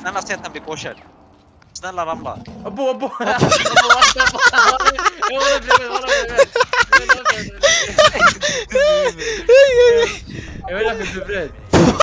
Snälla säg att den blir påkörd. Snälla ramla. Abo, abo! Jag håller bredvid, jag håller bredvid! Jag håller bredvid. Jag är därför.